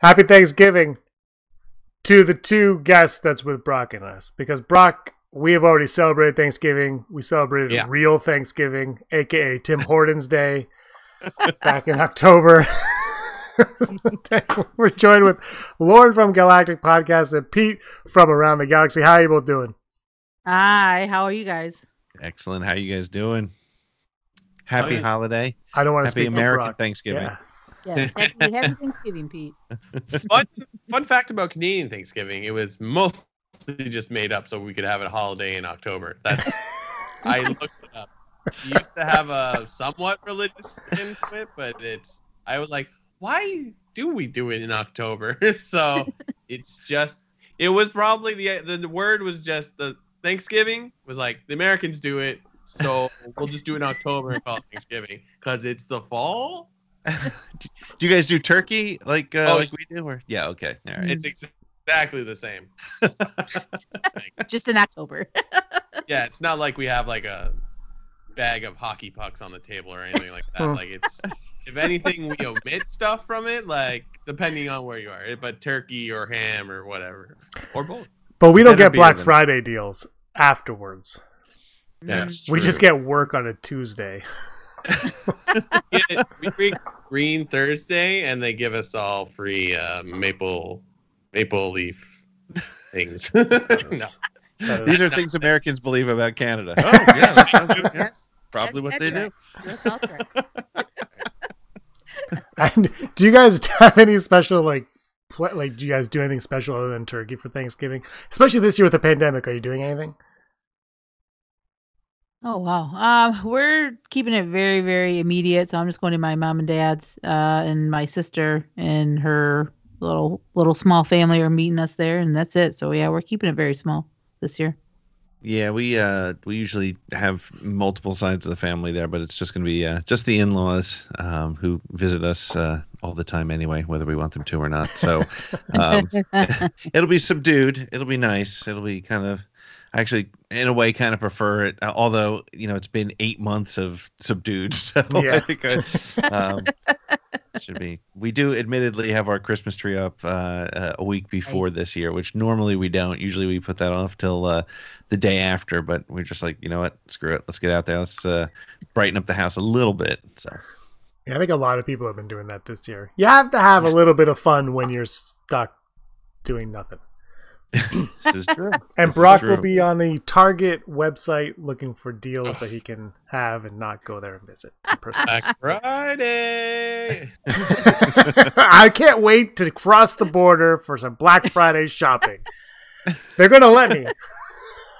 Happy Thanksgiving to the two guests that's with Brock and us. Because Brock, we have already celebrated Thanksgiving. We celebrated Yeah. real Thanksgiving, aka Tim Hortons Day, back in October. We're joined with Lauren from Galactic Podcast and Pete from Around the Galaxy. How are you both doing? Hi, how are you guys? Excellent. How you guys doing? Oh, Happy Fine. holiday. I don't want to Happy speak for American Brock. Thanksgiving. Yeah. Yes, happy, happy Thanksgiving, Pete. fun fun fact about Canadian Thanksgiving: it was mostly just made up so we could have a holiday in October. That's I looked it up. We used to have a somewhat religious into it, but it's I was like, why do we do it in October? so it's just it was probably the the word was just the Thanksgiving was like the Americans do it, so we'll just do it in October and call it Thanksgiving because it's the fall. Do you guys do turkey like uh, Oh, like we do? Or yeah, okay. All right. It's exactly the same. Just in October. yeah, it's not like we have like a bag of hockey pucks on the table or anything like that. Oh. like it's if anything we omit stuff from it, like depending on where you are. eh, But turkey or ham or whatever. Or both. But we don't Better get Black than- Friday deals afterwards. That's We just get work on a Tuesday. We get- read Green Thursday and they give us all free uh, maple maple leaf things. no. These are things Americans believe about Canada. Oh yeah, that sounds good. Yeah, That's- Probably what that's they do. That's. And do you guys have any special like pl- like do you guys do anything special other than turkey for Thanksgiving? Especially this year with the pandemic, are you doing anything? Oh wow. Um, we're keeping it very, very immediate. So I'm just going to my mom and dad's, uh, and my sister and her little little small family are meeting us there, and that's it. So yeah, we're keeping it very small this year. Yeah, we uh we usually have multiple sides of the family there, but it's just gonna be uh, just the in-laws um, who visit us uh, all the time anyway, whether we want them to or not. So um, it'll be subdued. It'll be nice. It'll be kind of actually in a way kind of prefer it. uh, Although you know it's been eight months of subdued, so Yeah. I think I, um, should be. We do admittedly have our Christmas tree up uh, uh, a week before Nice. this year, which normally we don't. Usually we put that off till uh, the day after, but we're just like, you know what? Screw it. Let's get out there. Let's uh, brighten up the house a little bit. So Yeah, I think a lot of people have been doing that this year. You have to have a little bit of fun when you're stuck doing nothing. This is true. And This is Brock will be on the Target website looking for deals that he can have and not go there and visit in. Black Friday. I can't wait to cross the border for some Black Friday shopping. They're gonna let me.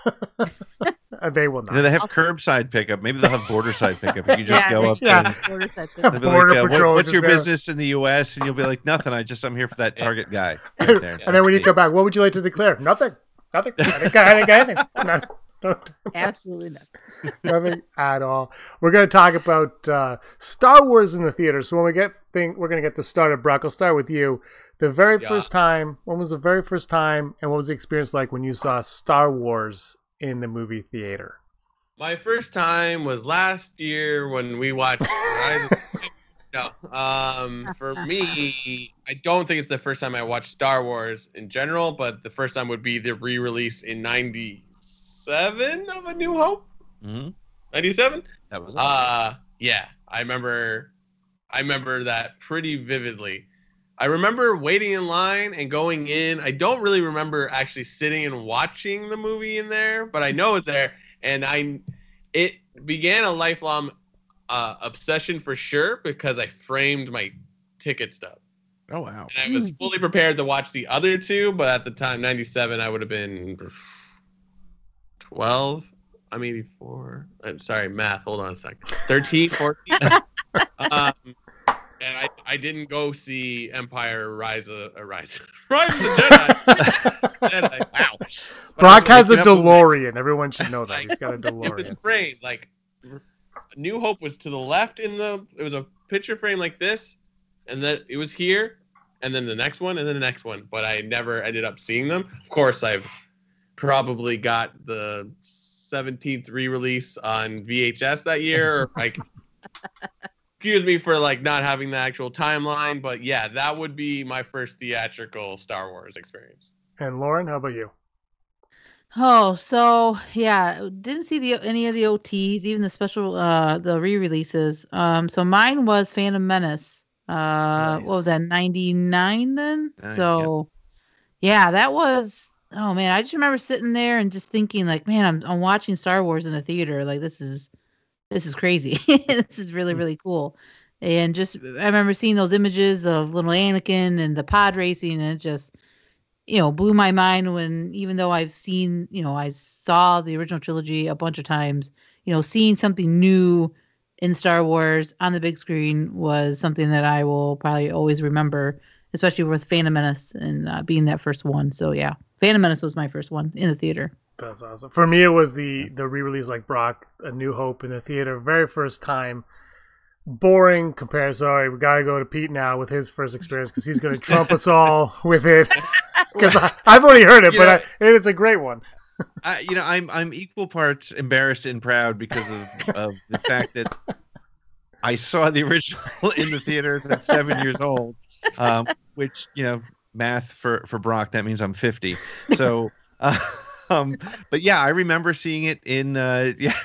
They will You know, not. they have curbside pickup. Maybe they'll have border side pickup. You can just Yeah, go up yeah. and Border side they'll pick. be Border like, uh, what- Patrol what's your there. business in the U.S.? And you'll be like, nothing. I just I'm here for that Target guy. Right there. and then when you That's come back, what would you like to declare? Nothing. Nothing. I didn't, I get anything. No, don't- Absolutely not. nothing at all. We're going to talk about uh, Star Wars in the theater. So when we get thing, we're going to get this started. Brock, I'll start with you. The very Yeah. first time. When was the very first time, and what was the experience like when you saw Star Wars in the movie theater? My first time was last year when we watched Rise of No. Um for me, I don't think it's the first time I watched Star Wars in general, but the first time would be the re-release in 97 of A New Hope. hmm 97? That was Uh yeah, I remember I remember that pretty vividly. I remember waiting in line and going in. I don't really remember actually sitting and watching the movie in there, but I know it's there and I it began a lifelong uh, obsession for sure because I framed my ticket stub. oh wow. And I was fully prepared to watch the other two, but at the time 97 I would have been 12 I'm 84. I'm sorry, math. Hold on a second. 13, 14. um, and I, I didn't go see Empire Rise of uh, Rise Rise of the Jedi. Jedi. Wow. But Brock has a was waking up with- DeLorean. Everyone should know that. He's got a DeLorean. It was DeLorean. framed like New Hope was to the left in the. It was a picture frame like this, and then it was here, and then the next one, and then the next one. But I never ended up seeing them. Of course, I've probably got the 17th re-release on VHS that year, or like excuse me for like not having the actual timeline, but yeah, that would be my first theatrical Star Wars experience. And Lauren, how about you? Oh, so yeah, didn't see the any of the OTs, even the special uh the re-releases. Um so mine was Phantom Menace. Uh what was that 99 then? Nice, so yeah, that was oh man, I just remember sitting there and just thinking like, man, I'm I'm watching Star Wars in a theater. Like this is this is crazy. this is really really cool. And just I remember seeing those images of little Anakin and the pod racing and it just you know blew my mind when even though I've seen you know I saw the original trilogy a bunch of times you know seeing something new in Star Wars on the big screen was something that I will probably always remember especially with Phantom Menace and uh, being that first one so yeah Phantom Menace was my first one in the theater That's awesome. For me, it was the the re-release like Brock, A New Hope in the theater, very first time. Boring compared. Sorry, we gotta go to Pete now with his first experience because he's gonna trump us all with it. Because I've already heard it, You but know- I, it's a great one. I, you know, I'm I'm equal parts embarrassed and proud because of, of the fact that I saw the original in the theaters at seven years old, um, which you know, math for for Brock that means I'm 50. So, uh, um, but yeah, I remember seeing it in. Uh, yeah,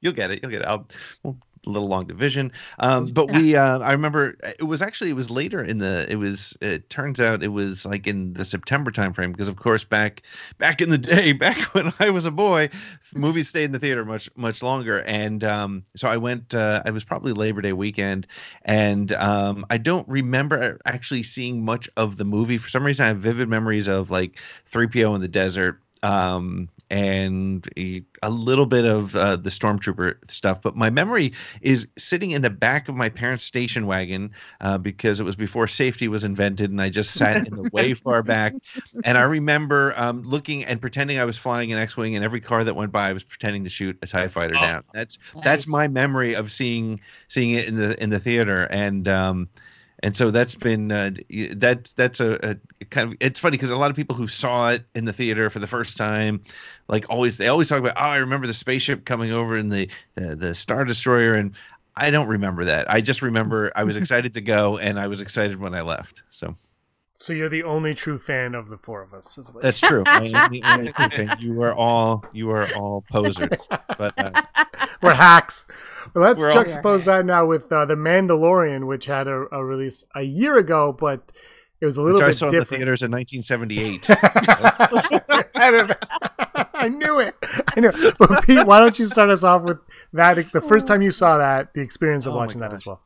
you'll get it. You'll get it. I'll, well, a little long division. Um, but we, uh, I remember it was actually it was later in the. It was. It turns out it was like in the September timeframe because of course back back in the day, back when I was a boy, movies stayed in the theater much much longer. And um, so I went. Uh, it was probably Labor Day weekend, and um, I don't remember actually seeing much of the movie. For some reason, I have vivid memories of like 3PO in the desert. Um, and a, a little bit of uh, the stormtrooper stuff, but my memory is sitting in the back of my parents' station wagon uh, because it was before safety was invented, and I just sat in the way far back. And I remember um, looking and pretending I was flying an X-wing, and every car that went by, I was pretending to shoot a Tie Fighter Oh. down. That's that's my memory of seeing seeing it in the in the theater, and um, and so that's been uh, that's that's a, a kind of it's funny because a lot of people who saw it in the theater for the first time, like always they always talk about oh I remember the spaceship coming over in the the, the Star Destroyer and. I don't remember that. I just remember I was excited to go and I was excited when I left. So So you're the only true fan of the four of us. Is what that's true. I am the only thing. You are all you are all posers. But uh, We're hacks. Well, let's We're juxtapose that now with uh, the Mandalorian, which had a, a release a year ago, but it was a little which I bit saw in the theaters in 1978. I, don't know. I knew it. I knew. it. But Pete, why don't you start us off with that? The first time you saw that, the experience of Oh watching that as well.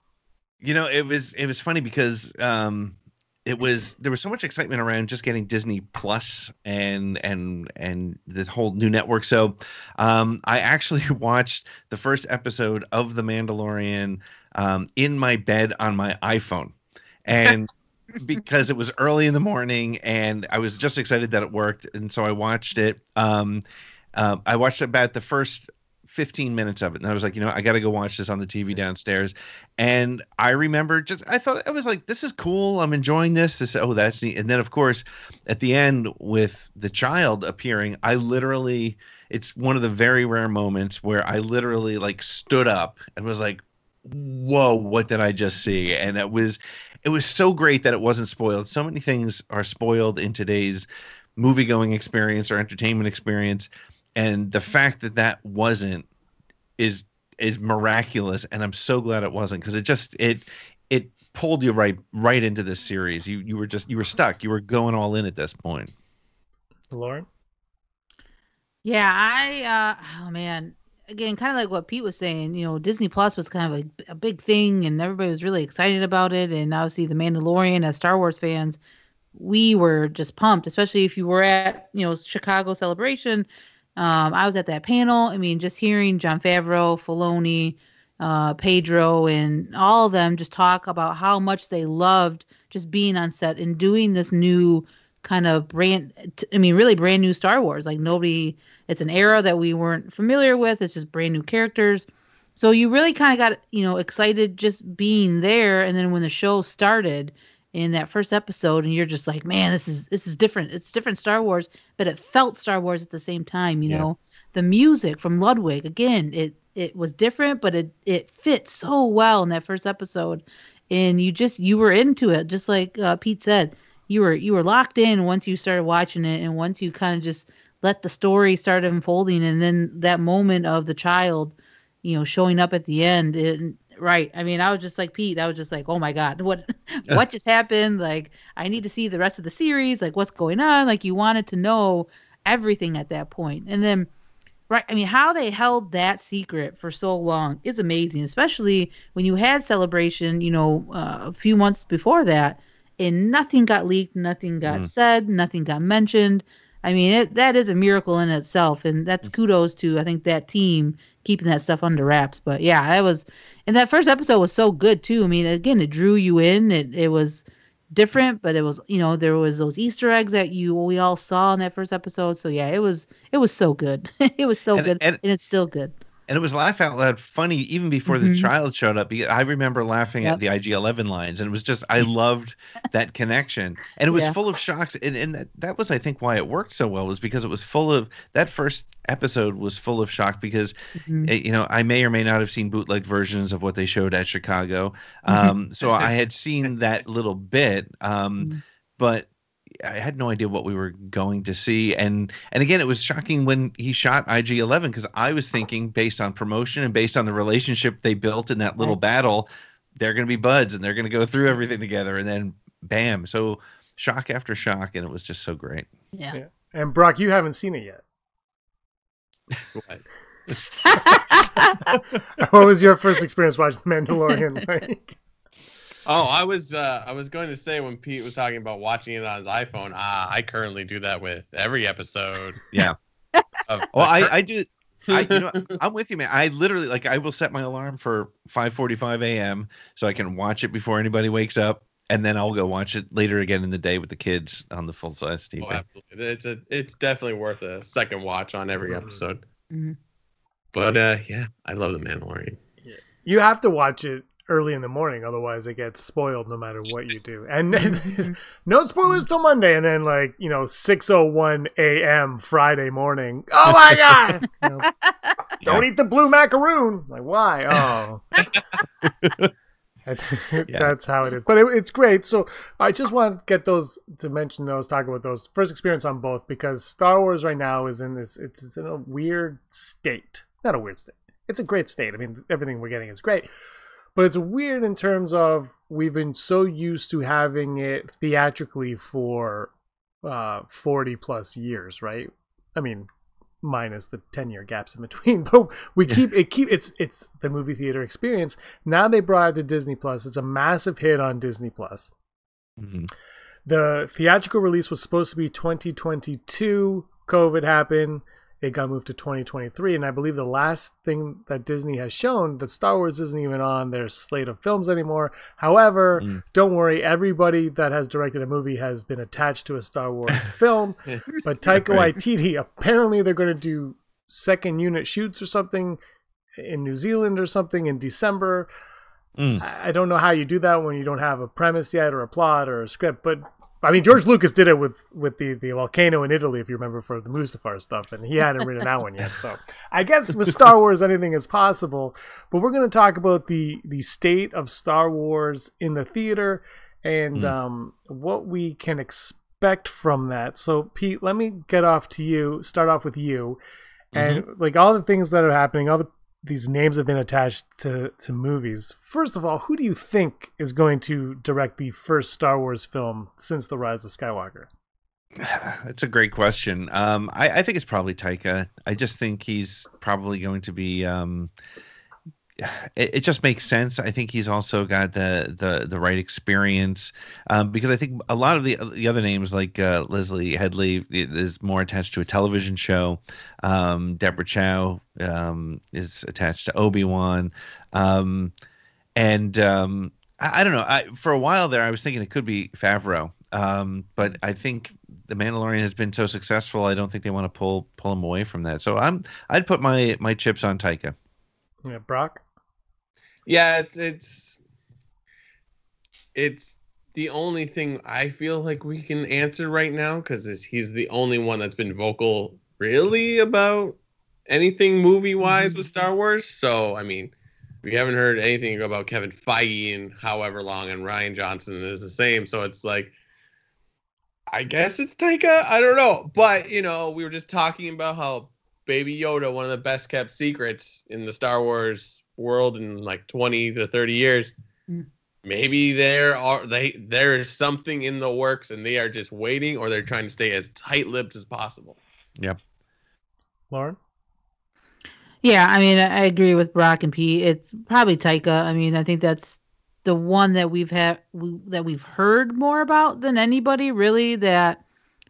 you know it was it was funny because um it was there was so much excitement around just getting disney plus and and and this whole new network. So um i actually watched the first episode of the mandalorian um in my bed on my iphone. And because it was early in the morning and i was just excited that it worked. And so i watched it. Um uh, i watched about the first 15 minutes of it and i was like you know i gotta go watch this on the tv downstairs and I remember just I thought I was like, this is cool. I'm enjoying this. This oh that's neat. And then of course at the end with the child appearing, I literally it's one of the very rare moments where I literally like stood up and was like, whoa, what did I just see? And it was it was so great that it wasn't spoiled. So many things are spoiled in today's movie going experience or entertainment experience. And the fact that that wasn't is is miraculous and i'm so glad it wasn't because it just it it pulled you right right into this series you you were just you were stuck you were going all in at this point Lauren? Yeah, I uh oh man. Again, kind of like what Pete was saying, you know, Disney Plus was kind of a, a big thing and everybody was really excited about it and obviously The Mandalorian as Star Wars fans, we were just pumped, especially if you were at, you know, Chicago Celebration. Um I was at that panel. I mean, just hearing Jon Favreau, Filoni, uh Pedro and all of them just talk about how much they loved just being on set and doing this new kind of brand i mean really brand new Star Wars. Like nobody it's an era that we weren't familiar with. It's just brand new characters. So you really kind of got you know excited just being there. And then when the show started in that first episode and you're just like man this is this is different it's different Star Wars but it felt Star Wars at the same time you Yeah. know the music from Ludwig again, it it was different, but it it fit so well in that first episode, and you just you were into it, just like uh, Pete said. You were you were locked in once you started watching it, and once you kind of just let the story start unfolding, and then that moment of the child, you know, showing up at the end. It, right. I mean, I was just like Pete. I was just like, oh my god, what what just happened? Like, I need to see the rest of the series. Like, what's going on? Like, you wanted to know everything at that point, and then right i mean how they held that secret for so long is amazing especially when you had celebration you know uh, a few months before that and nothing got leaked nothing got Mm. said nothing got mentioned i mean it, that is a miracle in itself and that's kudos to i think that team keeping that stuff under wraps. But yeah i was and that first episode was so good too. I mean again it drew you in. It, it was different but it was you know there was those easter eggs that you we all saw in that first episode. So yeah it was it was so good. It was so And- good and- and it's still good and it was laugh out loud funny even before the Mhm. child showed up. Because I remember laughing Yep. at the IG Eleven lines, and it was just I loved that connection, and it was Yeah. full of shocks, and and that, that was I think why it worked so well was because it was full of that first episode was full of shock because Mhm. eh, you know I may or may not have seen bootleg versions of what they showed at Chicago, Mm-hmm. um, so I had seen that little bit, um, Mhm. but I had no idea what we were going to see, and and again, it was shocking when he shot IG Eleven because I was thinking based on promotion and based on the relationship they built in that little Right. battle, they're going to be buds and they're going to go through everything together, and then bam, so shock after shock, and it was just so great. yeah, Yeah. And Brock, you haven't seen it yet. What? what was your first experience watching The Mandalorian? Like, Oh, I was uh, I was going to say when Pete was talking about watching it on his iPhone. Ah, I currently do that with every episode. Yeah. Of Well, the I I do. I, you know, I'm with you, man. I literally like I will set my alarm for 5:45 a.m. so I can watch it before anybody wakes up, and then I'll go watch it later again in the day with the kids on the full size TV. Oh, absolutely. It's a it's definitely worth a second watch on every episode. Mhm. But uh, yeah, I love the Mandalorian. you have to watch it early in the morning, otherwise it gets spoiled no matter what you do. And mm-hmm. no spoilers till Monday, and then like you know 6:01 a.m. Friday morning. Oh my god! You know, Don't eat the blue macaroon. Like why? Oh. That's how it is, but it, it's great. So I just want to get those to mention those, talk about those first experience on both because Star Wars right now is in this. It's, it's in a weird state. Not a weird state. It's a great state. I mean, everything we're getting is great, but it's weird in terms of we've been so used to having it theatrically for uh, forty plus years, right? I mean, minus the 10 year gaps in between but we keep it keep it's it's the movie theater experience. Now they brought it to disney plus. It's a massive hit on disney plus. Mhm. the theatrical release was supposed to be 2022 covid happened it got moved to 2023 and i believe the last thing that disney has shown that star wars isn't even on their slate of films anymore however Mm. don't worry everybody that has directed a movie has been attached to a star wars film but Taika. Waititi apparently they're going to do second unit shoots or something in New Zealand or something in December. Mm. I don't know how you do that when you don't have a premise yet or a plot or a script, but I mean George Lucas did it with with the the volcano in Italy if you remember for the Mustafar stuff and he hadn't written that one yet. So I guess with Star Wars anything is possible, but we're going to talk about the the state of Star Wars in the theater and Mm. um, what we can expect from that. So, Pete, let me get off to you. Start off with you, and like all the things that are happening, all the these names have been attached to to movies. First of all, who do you think is going to direct the first Star Wars film since the Rise of Skywalker? That's a great question. Um, I, I think it's probably Taika. I just think he's probably going to be. Um, it, it just makes sense. I think he's also got the the the right experience um, because I think a lot of the the other names like uh, Leslye Headland is more attached to a television show. Um, Deborah Chow um, is attached to Obi Wan, um, and um, I, I don't know. I, for a while there, I was thinking it could be Favreau, um, but I think the Mandalorian has been so successful. I don't think they want to pull pull him away from that. So I'm I'd put my my chips on Taika. Yeah, Brock. Yeah, it's it's it's the only thing I feel like we can answer right now because he's the only one that's been vocal really about anything movie wise mm-hmm. with Star Wars. So I mean, we haven't heard anything about Kevin Feige in however long, and Rian Johnson is the same. So it's like, I guess it's Taika. I don't know, but you know, we were just talking about how Baby Yoda, one of the best kept secrets in the Star Wars world in like 20 to 30 years. Mm. Maybe there are they there is something in the works and they are just waiting or they're trying to stay as tight-lipped as possible. Yep. Lauren? Yeah, I mean, I I agree with Brock and Pete. It's probably Taika. I mean, I think that's the one that we've had we, that we've heard more about than anybody really. That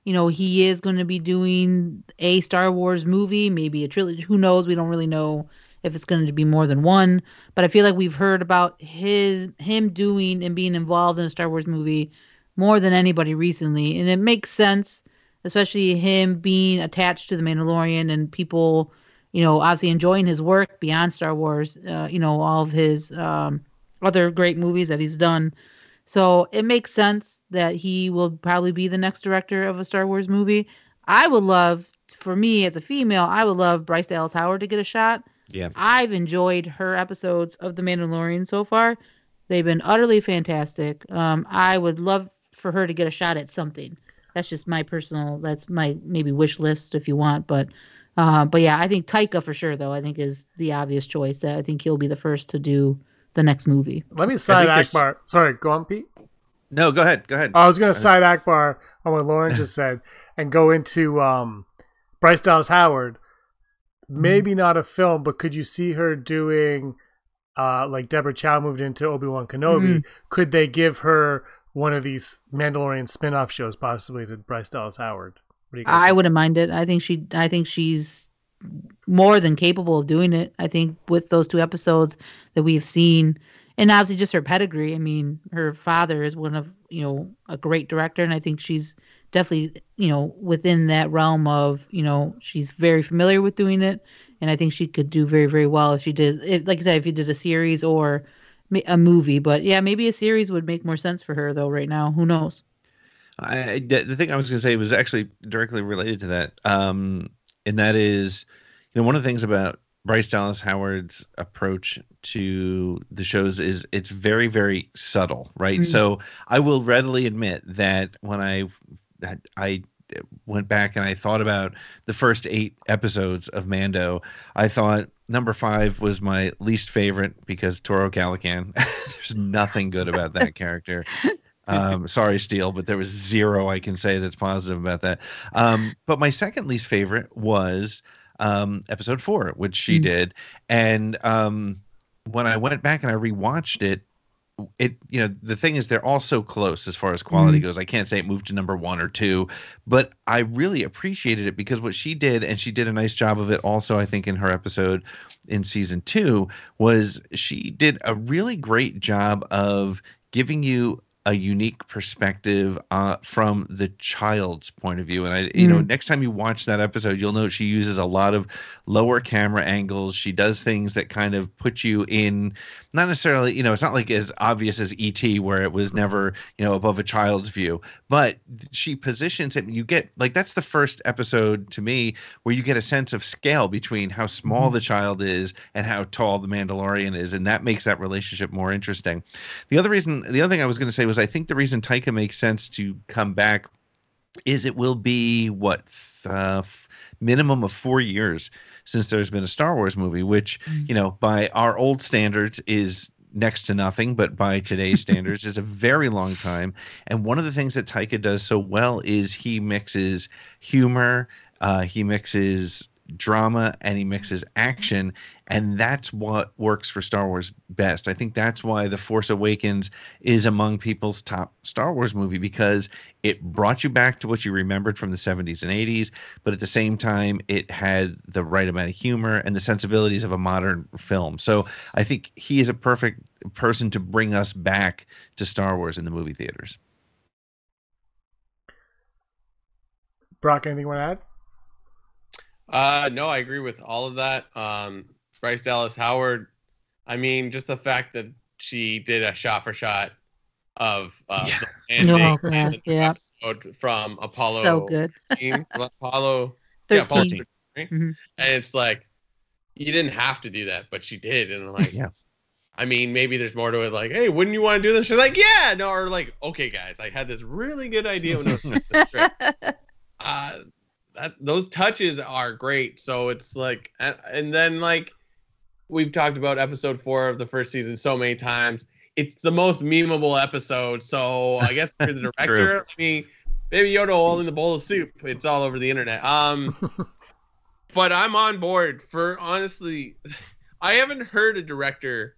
you know he is going to be doing a Star Wars movie, maybe a trilogy. Who knows? We don't really know if it's going to be more than one. But I feel like we've heard about his him doing and being involved in a Star Wars movie more than anybody recently, and it makes sense, especially him being attached to the Mandalorian and people you know, obviously enjoying his work beyond Star Wars, uh, you know, all of his um, other great movies that he's done. So it makes sense that he will probably be the next director of a Star Wars movie. I would love, for me as a female, I would love Bryce Dallas Howard to get a shot. Yeah. I've enjoyed her episodes of The Mandalorian so far. They've been utterly fantastic. Um, I would love for her to get a shot at something. That's just my personal. That's my maybe wish list if you want, but uh, but yeah, I think Taika for sure though. I think is the obvious choice. That I think he'll be the first to do the next movie. Let me side think there's- Ackbar. Sorry, go on, Pete. No, go ahead. Go ahead. I was going to side Ackbar on what Lauren just said and go into um, Bryce Dallas Howard. Maybe not a film, but could you see her doing, uh, like Deborah Chow moved into Obi Wan Kenobi? Could they give her one of these Mandalorian spin off shows, possibly to Bryce Dallas Howard? What do you guys I think? wouldn't mind it. I think she. I think she's more than capable of doing it. I think with those two episodes that we've seen, and obviously just her pedigree. I mean, her father is one of you know a great director, and I think she's definitely you know within that realm of you know she's very familiar with doing it, and I think she could do very very well if she did. If like I said, if you did a series or a movie, but yeah, maybe a series would make more sense for her though. Right now, who knows? I, the the thing I was going to say was actually directly related to that, um, and that is, you know, one of the things about Bryce Dallas Howard's approach to the shows is it's very, very subtle, right? Mhm. So I will readily admit that when I that I went back and I thought about the first eight episodes of Mando, I thought number five was my least favorite because Toro Calican. There's nothing good about that character. Um, sorry, Steele, but there was zero I can say that's positive about that. Um, but my second least favorite was um, episode four, which she Mm. did. And um, when I went back and I rewatched it, it you know the thing is they're all so close as far as quality goes i can't say it moved to number one or two but i really appreciated it because what she did and she did a nice job of it also i think in her episode in season two was she did a really great job of giving you a unique perspective uh, from the child's point of view. And I, you know, Mm. next time you watch that episode, you'll note she uses a lot of lower camera angles. She does things that kind of put you in, not necessarily, you know, it's not like as obvious as ET, where it was never, you know, above a child's view, but she positions it. You get like that's the first episode to me where you get a sense of scale between how small the child is and how tall the Mandalorian is, and that makes that relationship more interesting. The other reason, the other thing I was going to say was I think the reason Taika makes sense to come back is it will be what uh, minimum of four years since there's been a Star Wars movie, which Mm. you know by our old standards is next to nothing, but by today's standards is a very long time. And one of the things that Taika does so well is he mixes humor, uh, he mixes drama, and he mixes action, and that's what works for Star Wars best. I think that's why The Force Awakens is among people's top Star Wars movie because it brought you back to what you remembered from the 70s and 80s, but at the same time, it had the right amount of humor and the sensibilities of a modern film. So I think he is a perfect person to bring us back to Star Wars in the movie theaters. Brock, anything you want to add? Uh, no, I agree with all of that. Um, Bryce Dallas Howard. I mean, just the fact that she did a shot for shot of uh, Yeah. the ending Oh, and yeah, the yeah. episode from Apollo so good. 13, Apollo yeah, Apollo 13. 13. right? Mhm. And it's like you didn't have to do that, but she did, and I'm like, Yeah. I mean, maybe there's more to it. Like, hey, wouldn't you want to do this? She's like, yeah, no, or like, okay, guys, I had this really good idea when I was writing the script. uh, that those touches are great. So it's like, and, and then like we've talked about episode four of the first season so many times. It's the most memeable episode. So I guess for the director, I mean, Baby Yoda holding the bowl of soup. It's all over the internet. Um, but I'm on board for honestly. I haven't heard a director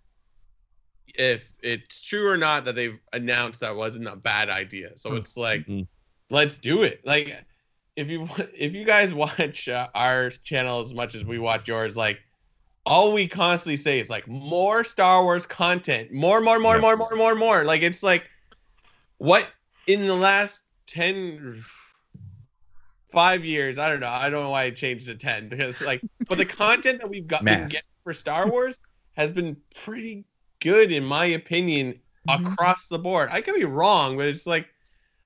if it's true or not that they've announced that wasn't a bad idea. So Hmm. it's like, Mhm. let's do it. Like, if you if you guys watch uh, our channel as much as we watch yours, like all we constantly say is like more Star Wars content, more, more, more, more, more, more, more. Like it's like what in the last ten five years, I don't know. I don't know why I changed to ten because like, but the content that we've got been getting for Star Wars has been pretty good in my opinion Mhm. across the board. I could be wrong, but it's like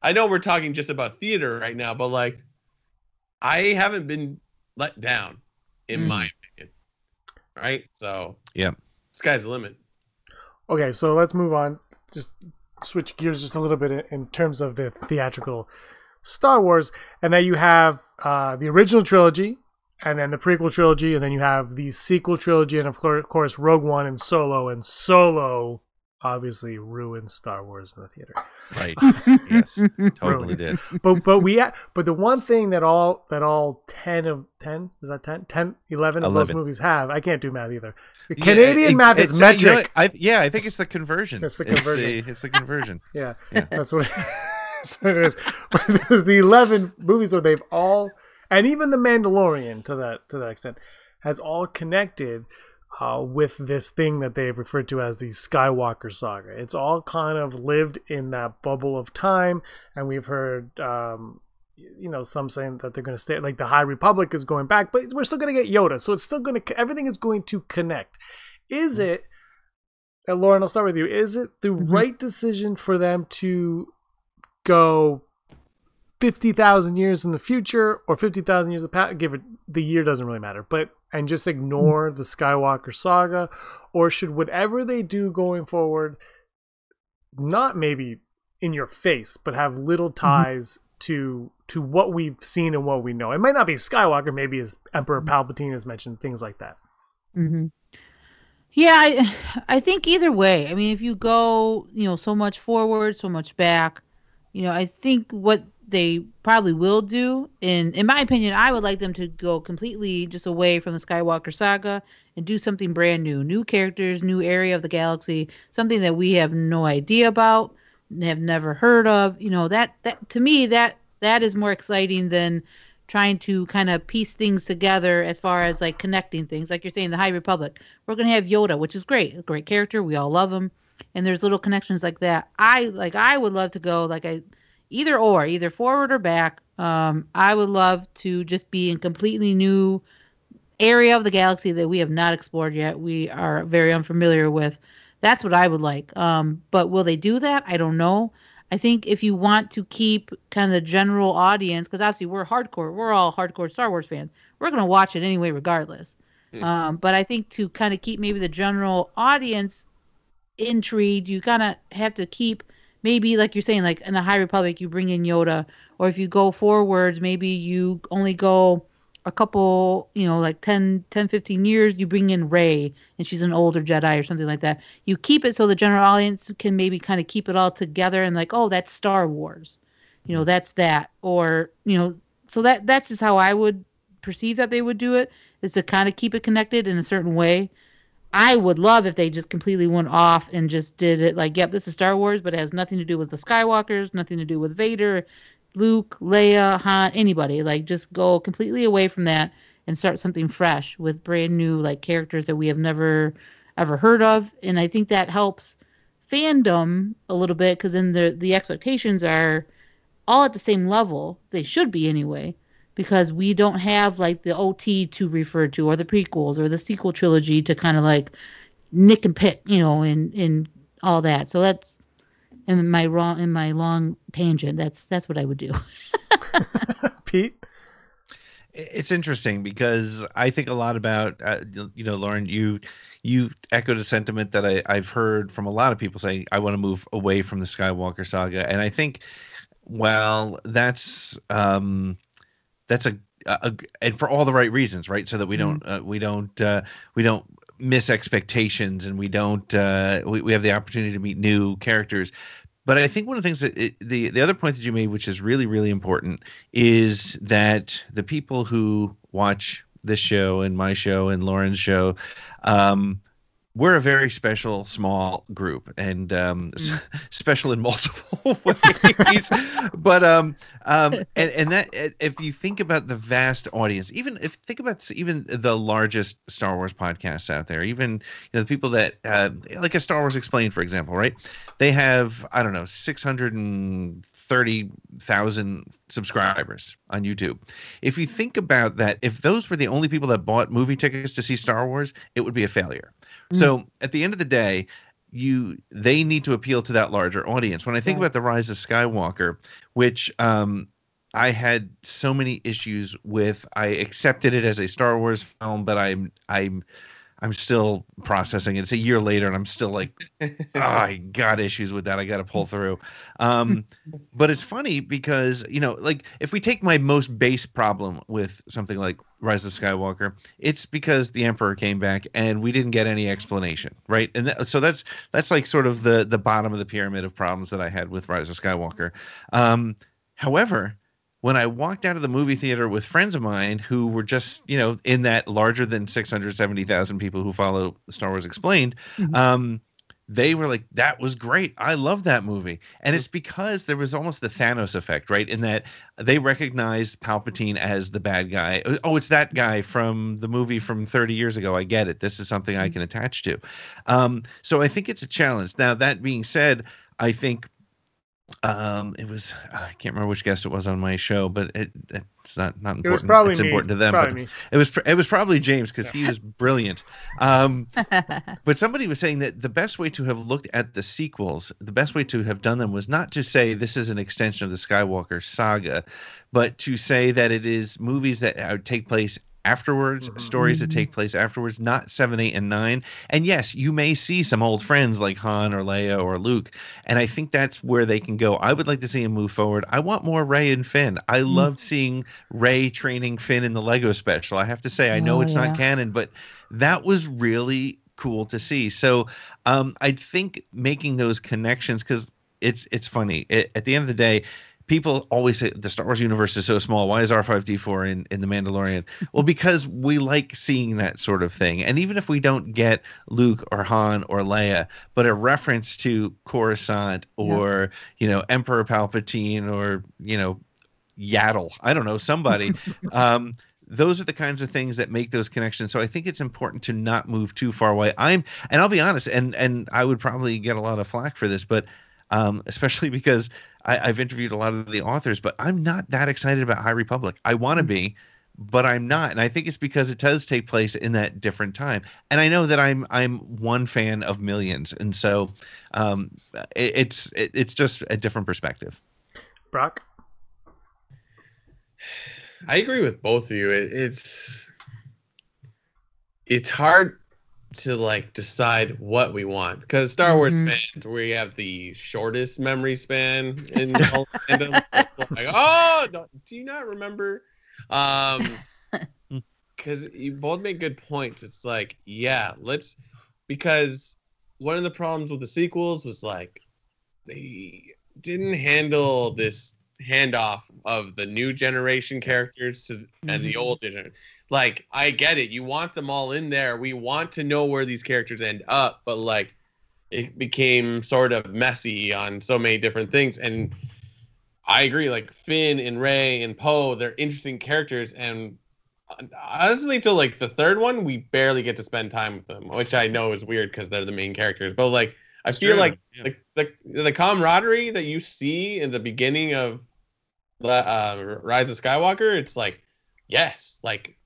I know we're talking just about theater right now, but like I haven't been let down in Mm. my opinion. Right? So Yep. sky's the limit. Okay, so let's move on. Just switch gears just a little bit in, in terms of the theatrical Star Wars, and then you have uh, the original trilogy, and then the prequel trilogy, and then you have the sequel trilogy, and of course Rogue One and Solo, and Solo obviously ruined Star Wars in the theater. Right. yes. Totally did. But but we but the one thing that all that all ten of ten is that 10? 10 11 of those movies have I can't do math either. The Yeah, Canadian it- math is uh, you know metric. I, yeah, I think it's the conversion. It's the conversion. It's the, it's the conversion. Yeah, Yeah. that's what that's what it is. But there's the eleven movies where they've all, and even the Mandalorian to that to that extent, has all connected uh, with this thing that they've referred to as the Skywalker saga. It's all kind of lived in that bubble of time, and we've heard. Um, you know, some saying that they're going to stay, like the High Republic is going back, but we're still going to get Yoda, so it's still going to, everything is going to connect. Is it, and Lauren, I'll start with you. Is it the Mhm. right decision for them to go 50,000 years in the future or 50,000 years of past? Give it, the year doesn't really matter, but, and just ignore the Skywalker saga? Or should whatever they do going forward not maybe in your face, but have little ties to to what we've seen and what we know? It might not be Skywalker, maybe as Emperor Palpatine has mentioned, things like that. hmm Yeah, I, I think either way. I mean, if you go, you know, so much forward, so much back, you know, I think what they probably will do, in in my opinion, I would like them to go completely just away from the Skywalker saga and do something brand new, new characters, new area of the galaxy, something that we have no idea about, have never heard of. You know, that that to me that that is more exciting than trying to kind of piece things together as far as like connecting things. Like you're saying, the High Republic, we're gonna have Yoda, which is great, a great character. We all love him, and there's little connections like that. I like I would love to go like I either or, either forward or back. Um, I would love to just be in completely new area of the galaxy that we have not explored yet. We are very unfamiliar with. That's what I would like. Um, but will they do that? I don't know. I think if you want to keep kind of the general audience, because obviously we're hardcore, we're all hardcore Star Wars fans. We're gonna watch it anyway, regardless. Hmm. Um, but I think to kind of keep maybe the general audience intrigued, you kind of have to keep maybe like you're saying, like in the High Republic, you bring in Yoda, or if you go forwards, maybe you only go a couple, you know, like 10, 10, 15 years, you bring in Rey, and she's an older Jedi or something like that. You keep it so the general audience can maybe kind of keep it all together and like, oh, that's Star Wars. You know, that's that. Or, you know, so that that's just how I would perceive that they would do it is to kind of keep it connected in a certain way. I would love if they just completely went off and just did it like, yep, this is Star Wars, but it has nothing to do with the Skywalkers, nothing to do with Vader, Luke, Leia, Han, anybody. Like, just go completely away from that and start something fresh with brand new like characters that we have never ever heard of. And I think that helps fandom a little bit because then the the expectations are all at the same level. They should be anyway because we don't have like the OT to refer to or the prequels or the sequel trilogy to kind of like nick and pick, you know, and and all that. So that's in my wrong in my long tangent. That's that's what I would do. Pete? It's interesting because I think a lot about uh, you know, Lauren. You you echoed a sentiment that I, I've heard from a lot of people saying I want to move away from the Skywalker saga, and I think, well, that's um, that's a, a and for all the right reasons, right? So that we don't uh, we don't uh, we don't miss expectations and we don't uh, we, we have the opportunity to meet new characters but I think one of the things that it, the the other point that you made, which is really really important, is that the people who watch this show and my show and Lauren's show, um, we're a very special small group and um, mm. special in multiple ways. But um, um and, and that if you think about the vast audience even if think about even the largest star wars podcasts out there even you know the people that uh, like a star wars explained for example right? They have i don't know 630,000 subscribers on youtube. If you think about that if those were the only people that bought movie tickets to see star wars it would be a failure Mm. So at the end of the day, you they need to appeal to that larger audience. When I think about the rise of Skywalker, which um, I had so many issues with, I accepted it as a Star Wars film, but I'm I'm I'm still processing. It's a year later, and I'm still like, oh, I got issues with that. I got to pull through. Um, but it's funny because you know, like if we take my most base problem with something like Rise of Skywalker, it's because the Emperor came back and we didn't get any explanation, right? And so that's that's like sort of the the bottom of the pyramid of problems that I had with Rise of Skywalker. Um, however, when I walked out of the movie theater with friends of mine who were just, you know, in that larger than 670,000 people who follow Star Wars Explained, mm-hmm. um, they were like, that was great. I love that movie. And it's because there was almost the Thanos effect, right? In that they recognized Palpatine as the bad guy. Oh, it's that guy from the movie from 30 years ago. I get it. This is something I mm-hmm. can attach to. Um, so I think it's a challenge. Now, that being said, I think um it was i can't remember which guest it was on my show but it it's not not important it was probably it's me. important to them but me. it was it was probably james because he was brilliant um but somebody was saying that the best way to have looked at the sequels the best way to have done them was not to say this is an extension of the skywalker saga but to say that it is movies that take place afterwards, mm-hmm. stories that take place afterwards, not seven, eight, and nine. And yes, you may see some old friends like Han or Leia or Luke, and I think that's where they can go. I would like to see him move forward. I want more Rey and Finn. I mm-hmm. loved seeing Rey training Finn in the Lego special. I have to say, I know oh, it's yeah. not canon, but that was really cool to see. So um, I think making those connections because it's it's funny. It, at the end of the day people always say the Star Wars universe is so small. Why is R5D4 in, in The Mandalorian? well, because we like seeing that sort of thing. And even if we don't get Luke or Han or Leia, but a reference to Coruscant or, yeah. you know, Emperor Palpatine or, you know, Yaddle, I don't know, somebody. um, those are the kinds of things that make those connections. So I think it's important to not move too far away. I'm, and I'll be honest, and and I would probably get a lot of flack for this, but um, especially because I, have interviewed a lot of the authors, but I'm not that excited about High Republic. I want to hmm. be, but I'm not, and I think it's because it does take place in that different time. And I know that I'm I'm one fan of millions, and so um, it, it's it, it's just a different perspective. Brock, I agree with both of you. It, it's it's hard to like decide what we want because Star Wars mm-hmm. fans we have the shortest memory span in all fandom. like, oh, do you not remember? Um, because you both make good points. It's like, yeah, let's because one of the problems with the sequels was like they didn't handle this handoff of the new generation characters to mm-hmm. and the mm-hmm. old generation like I get it. You want them all in there. We want to know where these characters end up, but like it became sort of messy on so many different things and I agree like Finn and Rey and Poe, they're interesting characters and honestly till like the third one we barely get to spend time with them, which I know is weird cuz they're the main characters, but like I feel like yeah. the, the the camaraderie that you see in the beginning of uh, Rise of Skywalker, it's like yes, like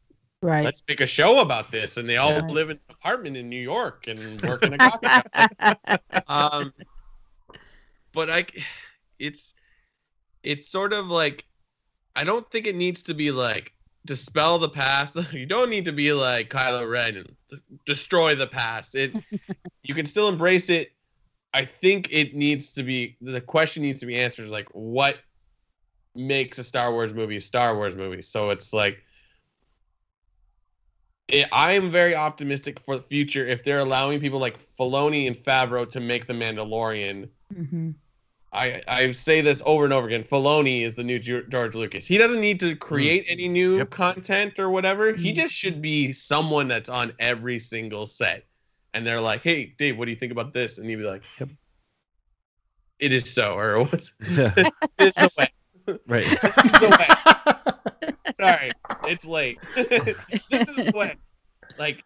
Right. Let's make a show about this, and they all live in an apartment in New York and work in a coffee shop. um, but I, it's, it's sort of like, I don't think it needs to be like dispel the past. You don't need to be like Kylo Ren and destroy the past. It you can still embrace it. I think it needs to be the question needs to be answered is like what makes a Star Wars movie a Star Wars movie. So it's like it, I am very optimistic for the future if they're allowing people like Filoni and Favreau to make the Mandalorian. hmm I, I say this over and over again. Filoni is the new George Lucas. He doesn't need to create any new Yep. content or whatever. He Mhm. just should be someone that's on every single set. And they're like, "Hey, Dave, what do you think about this?" And he'd be like, Yep. "It is so," or "What's Yeah, this is the way? Right. This is the way." Sorry, it's late. this is the way. Like,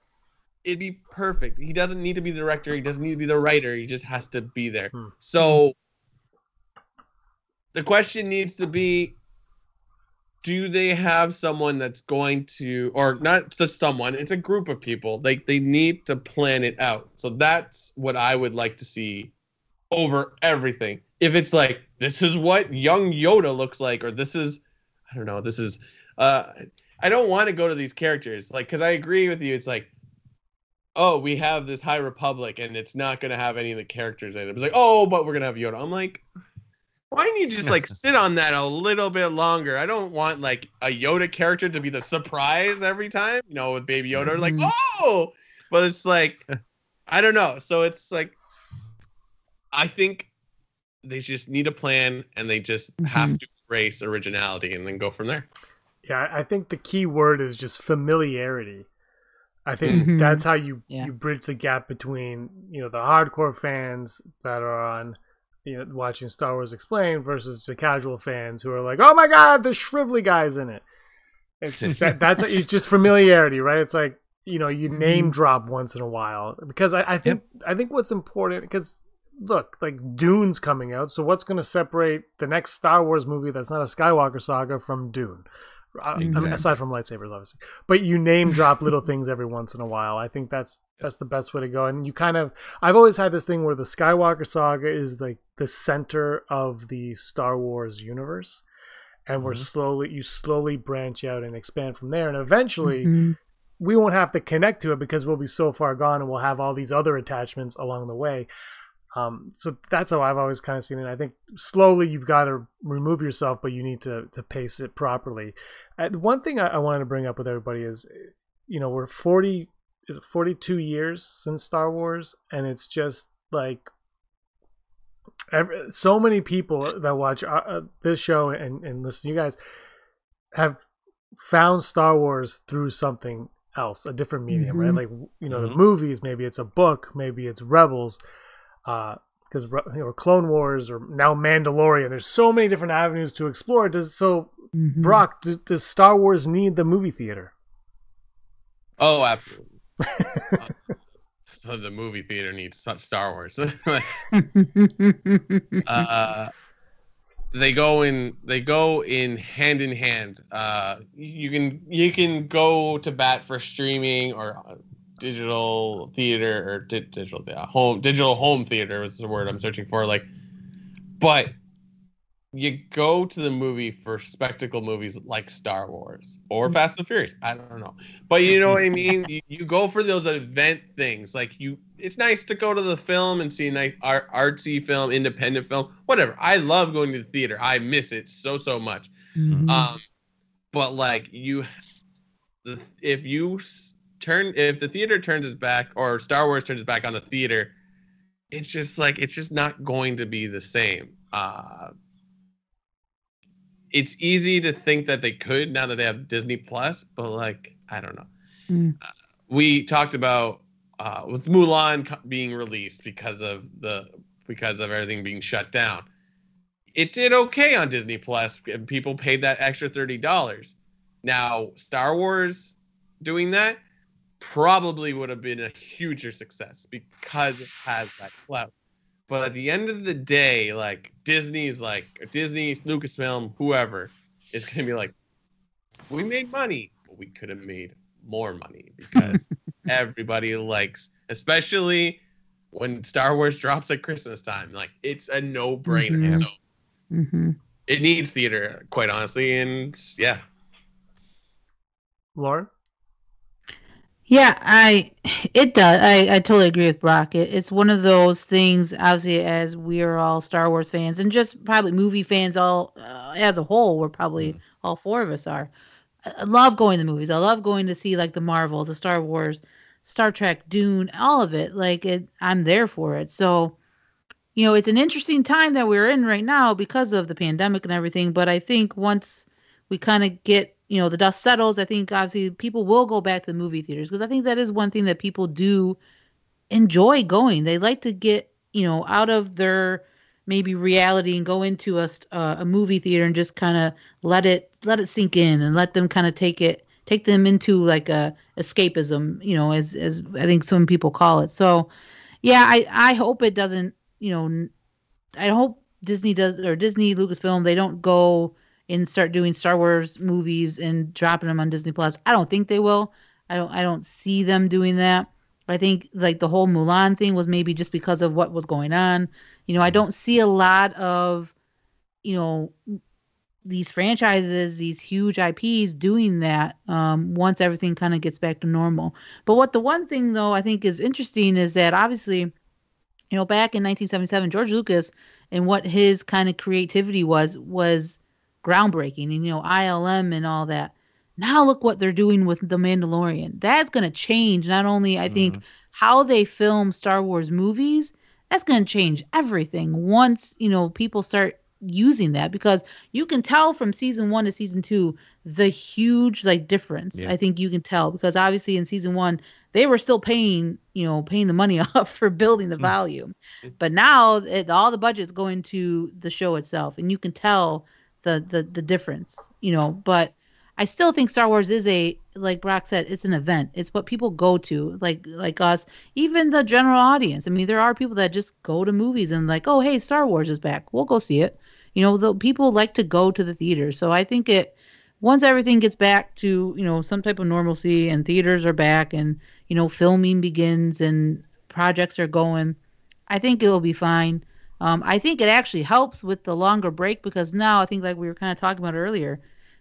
it'd be perfect. He doesn't need to be the director. He doesn't need to be the writer. He just has to be there. Hmm. So, the question needs to be: Do they have someone that's going to, or not just someone? It's a group of people. Like they need to plan it out. So that's what I would like to see over everything. If it's like this is what young Yoda looks like, or this is, I don't know, this is uh I don't want to go to these characters like because I agree with you. It's like, oh, we have this High Republic and it's not gonna have any of the characters in it. It's like, oh, but we're gonna have Yoda. I'm like, why don't you just like sit on that a little bit longer? I don't want like a Yoda character to be the surprise every time, you know, with Baby Yoda. Like, Mhm. oh, but it's like, I don't know. So it's like, I think they just need a plan and they just have Mhm. to embrace originality and then go from there. Yeah, I think the key word is just familiarity. I think Mhm. that's how you Yeah. you bridge the gap between you know the hardcore fans that are on you know watching Star Wars Explained versus the casual fans who are like, oh my god, the Shrively guy's in it. It- that, that's it's just familiarity, right? It's like you know you name drop once in a while because I, I think I think what's important because look like Dune's coming out, so what's going to separate the next Star Wars movie that's not a Skywalker saga from Dune? Uh, I mean, aside from lightsabers, obviously, but you name drop little things every once in a while. I think that's that's the best way to go. And you kind of, I've always had this thing where the Skywalker saga is like the center of the Star Wars universe, and we're Mhm. slowly you slowly branch out and expand from there, and eventually Mhm. we won't have to connect to it because we'll be so far gone and we'll have all these other attachments along the way. Um, so that's how I've always kind of seen it. I think slowly you've got to remove yourself, but you need to to pace it properly. Uh, one thing I, I wanted to bring up with everybody is, you know, we're forty is it forty two years since Star Wars, and it's just like every, so many people that watch uh, uh, this show and and listen to you guys have found Star Wars through something else, a different medium, right? Mhm. Like you know, the Mhm. movies, maybe it's a book, maybe it's Rebels, because you know, Clone Wars or now Mandalorian. There's so many different avenues to explore. Does so, Mhm. Brock? d does Star Wars need the movie theater? Oh, absolutely. so the movie theater needs such Star Wars. uh, they go in they go in hand in hand. Uh, you can you can go to bat for streaming or uh, digital theater or di- digital yeah, home digital home theater is the word I'm searching for. Like, but you go to the movie for spectacle movies like Star Wars or Fast and Furious. I don't know, but you know what I mean. you, you go for those event things. Like you, it's nice to go to the film and see a nice art, artsy film, independent film, whatever. I love going to the theater. I miss it so so much. Mhm. Um, but like you, if you turn, if the theater turns its back or Star Wars turns its back on the theater, it's just like it's just not going to be the same. Uh, it's easy to think that they could now that they have Disney Plus, but like I don't know. Mm. we talked about uh, with Mulan being released because of the because of everything being shut down. It did okay on Disney and People paid that extra thirty dollars. Now Star Wars doing that probably would have been a huger success because it has that clout. But at the end of the day, like Disney's like Disney, Lucasfilm, whoever is gonna be like, we made money, but we could have made more money because everybody likes, especially when Star Wars drops at Christmas time. Like it's a no-brainer. Mhm. So Mhm. it needs theater, quite honestly, and yeah, Lauren? Yeah, I it does. I, I totally agree with Brock. It, it's one of those things, obviously, as we are all Star Wars fans and just probably movie fans all uh, as a whole. We're probably mm. all four of us are. I love going to movies. I love going to see like the Marvel, the Star Wars, Star Trek, Dune, all of it. Like it, I'm there for it. So, you know, it's an interesting time that we're in right now because of the pandemic and everything. But I think once we kind of get you know the dust settles i think obviously people will go back to the movie theaters because i think that is one thing that people do enjoy going. They like to get you know out of their maybe reality and go into a, uh, a movie theater and just kind of let it let it sink in and let them kind of take it take them into like a escapism you know as as i think some people call it. So yeah i i hope it doesn't you know i hope disney does or disney lucasfilm they don't go and start doing Star Wars movies and dropping them on Disney Plus. I don't think they will. I don't I don't see them doing that. I think like the whole Mulan thing was maybe just because of what was going on. You know, I don't see a lot of you know these franchises, these huge IPs doing that um, once everything kind of gets back to normal. But what the one thing though I think is interesting is that obviously, you know, back in 1977, George Lucas and what his kind of creativity was was groundbreaking and you know ILM and all that. Now look what they're doing with The Mandalorian. That's going to change not only I think mm-hmm. how they film Star Wars movies, that's going to change everything once, you know, people start using that because you can tell from season 1 to season 2 the huge like difference. Yeah. I think you can tell because obviously in season 1 they were still paying, you know, paying the money off for building the mm-hmm. volume. But now it, all the budget's going to the show itself and you can tell the the the difference, you know. But I still think Star Wars is a like Brock said, it's an event. It's what people go to, like like us, even the general audience. I mean, there are people that just go to movies and like, oh hey, Star Wars is back. We'll go see it. You know, the people like to go to the theater. So I think it once everything gets back to you know some type of normalcy and theaters are back and you know filming begins and projects are going, I think it'll be fine. Um, I think it actually helps with the longer break because now I think like we were kind of talking about earlier,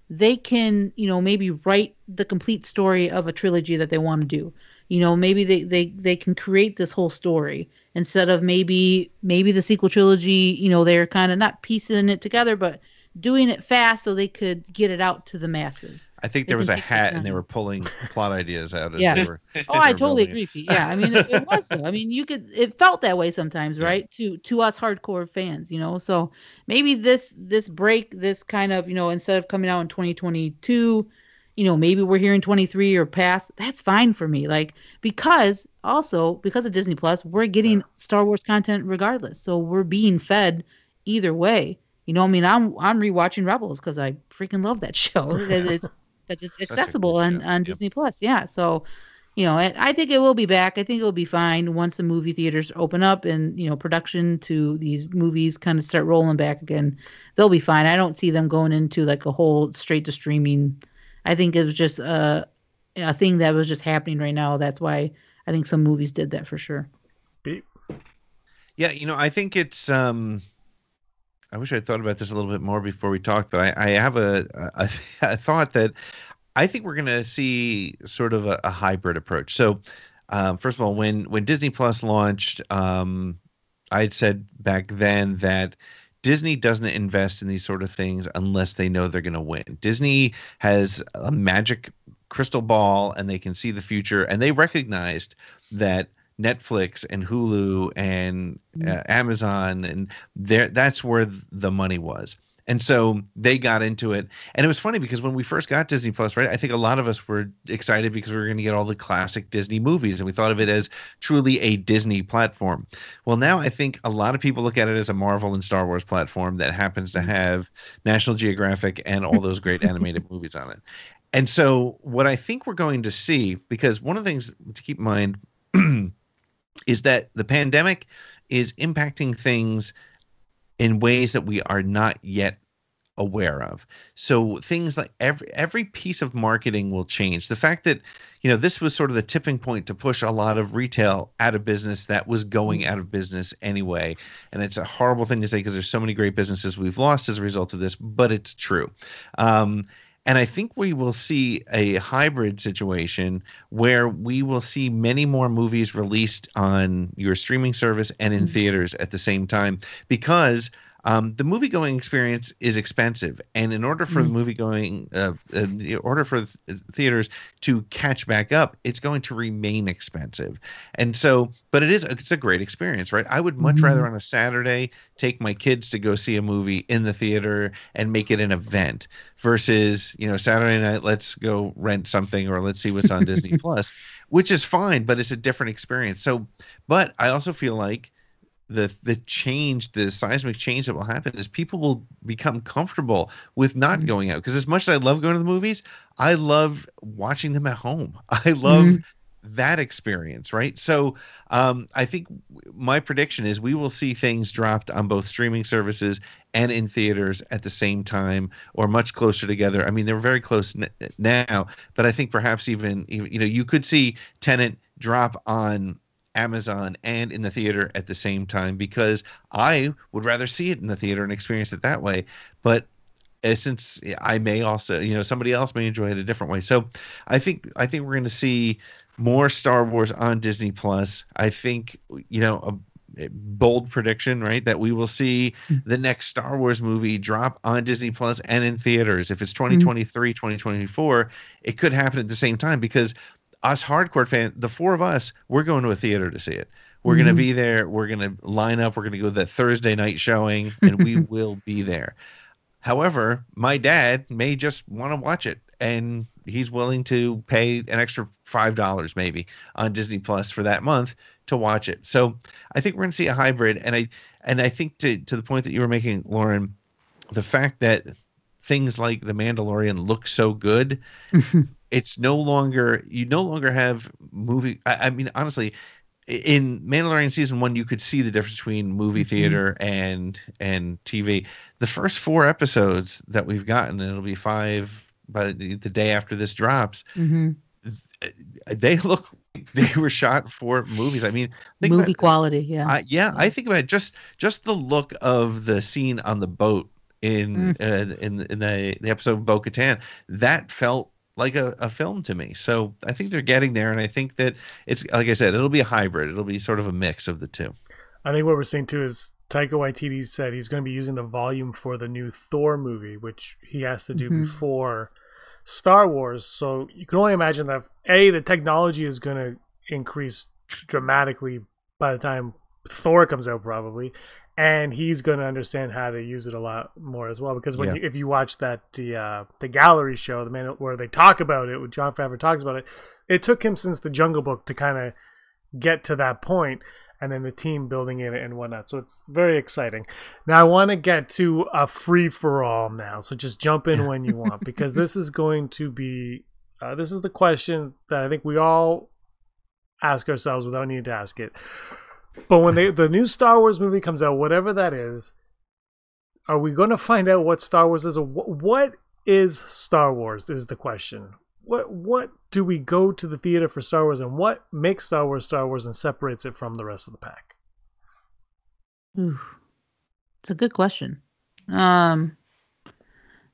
they can you know maybe write the complete story of a trilogy that they want to do. You know maybe they they they can create this whole story instead of maybe maybe the sequel trilogy. You know they're kind of not piecing it together, but doing it fast so they could get it out to the masses. I think there was a hat and they were pulling plot ideas out as yeah. they were. oh, I totally agree. Yeah, I mean it, it was though. I mean you could it felt that way sometimes, right? Yeah. To to us hardcore fans, you know. So maybe this this break, this kind of, you know, instead of coming out in 2022, you know, maybe we're here in 23 or past. That's fine for me. Like because also because of Disney Plus, we're getting yeah. Star Wars content regardless. So we're being fed either way. You know, I mean, I'm I'm rewatching Rebels because I freaking love that show. it's because it's accessible on, on yep. Disney Plus. Yeah. So, you know, I think it will be back. I think it will be fine once the movie theaters open up and, you know, production to these movies kind of start rolling back again. They'll be fine. I don't see them going into like a whole straight to streaming. I think it was just a, a thing that was just happening right now. That's why I think some movies did that for sure. Beep. Yeah, you know, I think it's um I wish I thought about this a little bit more before we talked, but I, I have a, a, a thought that I think we're going to see sort of a, a hybrid approach. So, um, first of all, when when Disney Plus launched, um, I had said back then that Disney doesn't invest in these sort of things unless they know they're going to win. Disney has a magic crystal ball and they can see the future, and they recognized that Netflix and Hulu and mm. uh, Amazon and there that's where the money was. And so they got into it. And it was funny because when we first got Disney Plus, right, I think a lot of us were excited because we were going to get all the classic Disney movies and we thought of it as truly a Disney platform. Well, now I think a lot of people look at it as a Marvel and Star Wars platform that happens to mm. have National Geographic and all those great animated movies on it. And so what I think we're going to see, because one of the things to keep in mind is that the pandemic is impacting things in ways that we are not yet aware of. So things like every every piece of marketing will change. The fact that you know this was sort of the tipping point to push a lot of retail out of business that was going out of business anyway. And it's a horrible thing to say because there's so many great businesses we've lost as a result of this, but it's true. Um, And I think we will see a hybrid situation where we will see many more movies released on your streaming service and in Mhm. theaters at the same time because um, the movie going experience is expensive. And in order for the movie going, uh, uh, in order for th- theaters to catch back up, it's going to remain expensive. And so, but it is, it's a great experience, right? I would much Mhm. rather on a Saturday take my kids to go see a movie in the theater and make it an event versus you know Saturday night let's go rent something or let's see what's on Disney Plus, which is fine, but it's a different experience. So, but I also feel like the the change, the seismic change that will happen is people will become comfortable with not Mhm. going out because as much as I love going to the movies, I love watching them at home. I love Mhm. that experience, right? So um, I think my prediction is we will see things dropped on both streaming services and in theaters at the same time or much closer together. I mean, they're very close n- now, but I think perhaps even you know you could see Tenet drop on Amazon and in the theater at the same time because I would rather see it in the theater and experience it that way. But uh, since I may also, you know, somebody else may enjoy it a different way. So I think I think we're going to see more Star Wars on Disney Plus. I think you know a, a bold prediction, right? That we will see the next Star Wars movie drop on Disney Plus and in theaters. If it's 2023, 2024, it could happen at the same time because us hardcore fans, the four of us, we're going to a theater to see it. We're going to mm-hmm. be there. We're going to line up. We're going to go to that Thursday night showing, and we will be there. However, my dad may just want to watch it, and he's willing to pay an extra five dollars maybe on Disney Plus for that month to watch it. So I think we're going to see a hybrid, and I and I think to to the point that you were making, Lauren, the fact that things like The Mandalorian look so good it's no longer you no longer have movie I, I mean honestly in Mandalorian season one you could see the difference between movie Mhm. theater and and TV the first four episodes that we've gotten and it'll be five by the, the day after this drops Mhm. they look like they were shot for movies I mean Movie about, quality, yeah. I, yeah I think about just just the look of the scene on the boat in uh, in in the the episode of Bo Katan that felt like a, a film to me. So I think they're getting there, and I think that it's like I said, it'll be a hybrid. It'll be sort of a mix of the two. I think what we're seeing too is Taika Waititi said he's going to be using the volume for the new Thor movie, which he has to do Mhm. before Star Wars. So you can only imagine that a the technology is going to increase dramatically by the time Thor comes out, probably, and he's going to understand how to use it a lot more as well. Because when Yeah. you, if you watch that the uh, the gallery show, the man where they talk about it, Jon Favreau talks about it, it took him since the Jungle Book to kind of get to that point and then the team building it and whatnot. So it's very exciting. Now I want to get to a free for all now. So just jump in when you want because this is going to be uh, this is the question that I think we all ask ourselves without needing to ask it. But when they, the new Star Wars movie comes out, whatever that is, are we going to find out what Star Wars is? What is Star Wars? Is the question. What what do we go to the theater for Star Wars, and what makes Star Wars Star Wars and separates it from the rest of the pack? Ooh, it's a good question. Um,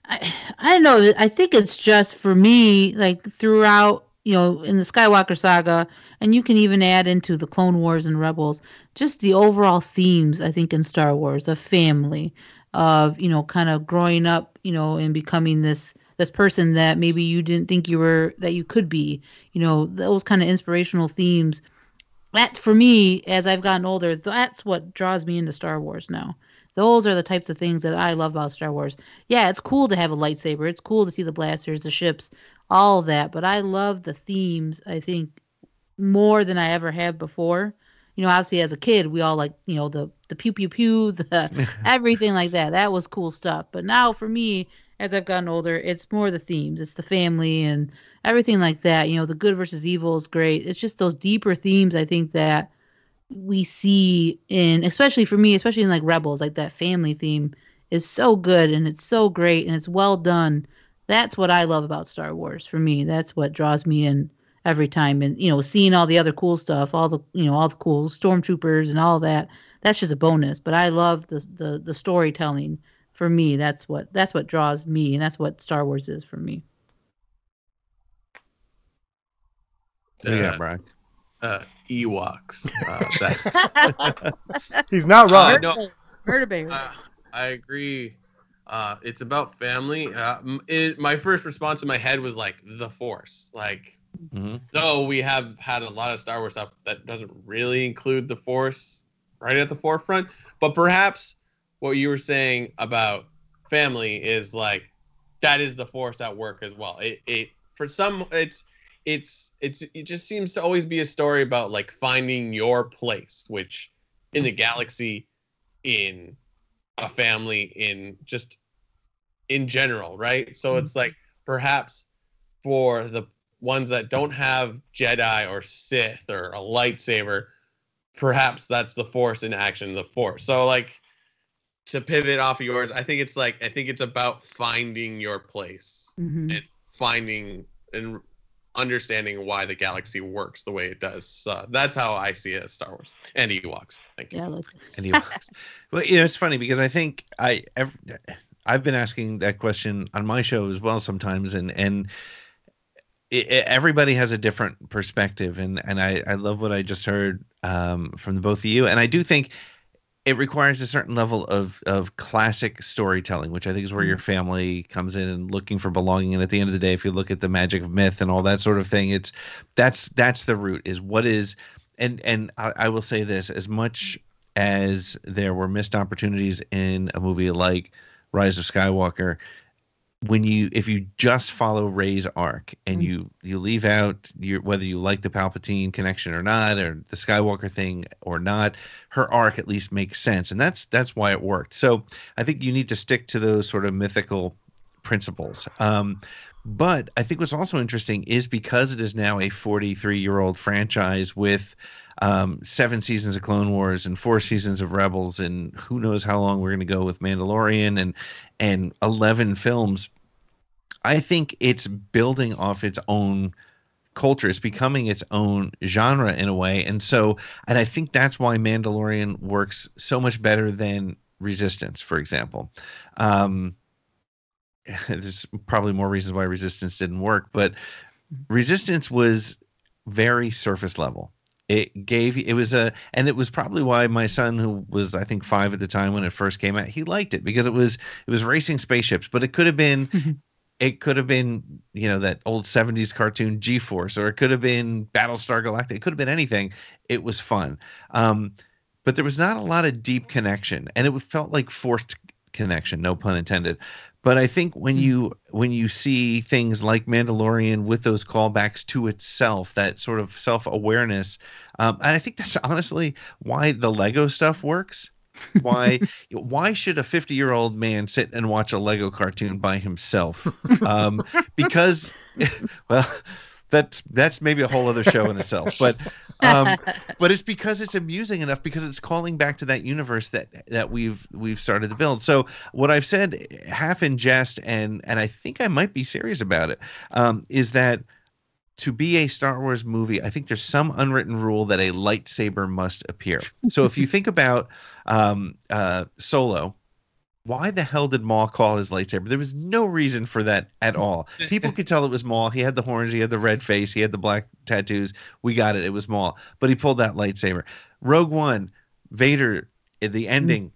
I I know. I think it's just for me, like throughout, you know, in the Skywalker saga, and you can even add into the Clone Wars and Rebels, just the overall themes. I think in Star Wars of family, of you know, kind of growing up, you know, and becoming this this person that maybe you didn't think you were that you could be. You know, those kind of inspirational themes that's for me as I've gotten older. That's what draws me into Star Wars now. Those are the types of things that I love about Star Wars. Yeah, it's cool to have a lightsaber. It's cool to see the blasters, the ships, all that. But I love the themes. I think more than I ever have before. You know, obviously as a kid, we all like you know the the pew pew pew, the everything like that. That was cool stuff. But now for me, as I've gotten older, it's more the themes. It's the family and everything like that. You know, the good versus evil is great. It's just those deeper themes I think that we see in especially for me, especially in like Rebels, like that family theme is so good and it's so great and it's well done. That's what I love about Star Wars for me. That's what draws me in every time and you know, seeing all the other cool stuff, all the you know, all the cool stormtroopers and all that. That's just a bonus, but I love the the the storytelling for for me, that's what that's what draws me, and that's what Star Wars is for me. What do Uh, got, Brock? uh, Ewoks. Uh, that, He's not Uh, wrong. no. Uh, I agree. Uh, it's about family. Uh, it, my first response in my head was like the Force. Like, hmm though we have had a lot of Star Wars stuff that doesn't really include the Force right at the forefront, but perhaps what you were saying about family is like that is the Force at work as well. It, it for some it's it's it's it just seems to always be a story about like finding your place, which in the galaxy, in a family, in just in general, right? So it's like perhaps for the ones that don't have Jedi or Sith or a lightsaber, perhaps that's the Force in action, the Force. So like to pivot off of yours, I think it's like I think it's about finding your place Mhm. and finding and understanding why the galaxy works the way it does. So that's how I see it as Star Wars and Ewoks. Thank you. Yeah, like, And Ewoks. well, you know, it's funny because I think I ev- I've been asking that question on my show as well sometimes, and and it, it- everybody has a different perspective, and and I I love what I just heard um, from the both of you, and I do think it requires a certain level of of classic storytelling, which I think is where your mm. family comes in and looking for belonging. And at the end of the day, if you look at the magic of myth and all that sort of thing, it's that's that's the root is what is and and I, I will say this as much as there were missed opportunities in a movie like Rise of Skywalker, when you if you just follow Rey's arc and Mm. you you leave out your whether you like the Palpatine connection or not or the Skywalker thing or not, her arc at least makes sense, and that's that's why it worked. So I think you need to stick to those sort of mythical principles. Um, but I think what's also interesting is because it is now a 43 year old franchise with um, seven seasons of Clone Wars and four seasons of Rebels, and who knows how long we're going to go with Mandalorian and and 11 films. I think it's building off its own culture. It's becoming its own genre in a way, and so and I think that's why Mandalorian works so much better than Resistance, for example. Um, there's probably more reasons why Resistance didn't work, but Resistance was very surface level. It gave it was a and it was probably why my son who was I think 5 at the time when it first came out he liked it because it was it was racing spaceships but it could have been Mhm. It could have been you know that old 70s cartoon G-Force or it could have been Battlestar Galactica. It could have been anything. It was fun. Um but there was not a lot of deep connection and it felt like forced connection no pun intended. But i think when you when you see things like mandalorian with those callbacks to itself that sort of self-awareness um, and i think that's honestly why the lego stuff works why why should a 50 year old man sit and watch a lego cartoon by himself? Um, because well that's that's maybe a whole other show in itself but um, but it's because it's amusing enough because it's calling back to that universe that that we've we've started to build. So what i've said half in jest and and i think i might be serious about it um, is that to be a Star Wars movie, I think there's some unwritten rule that a lightsaber must appear. So if you think about um, uh, Solo, why the hell did Maul call his lightsaber? There was no reason for that at all. People could tell it was Maul. He had the horns, he had the red face, he had the black tattoos. We got it. It was Maul. But he pulled that lightsaber. Rogue One, Vader, the ending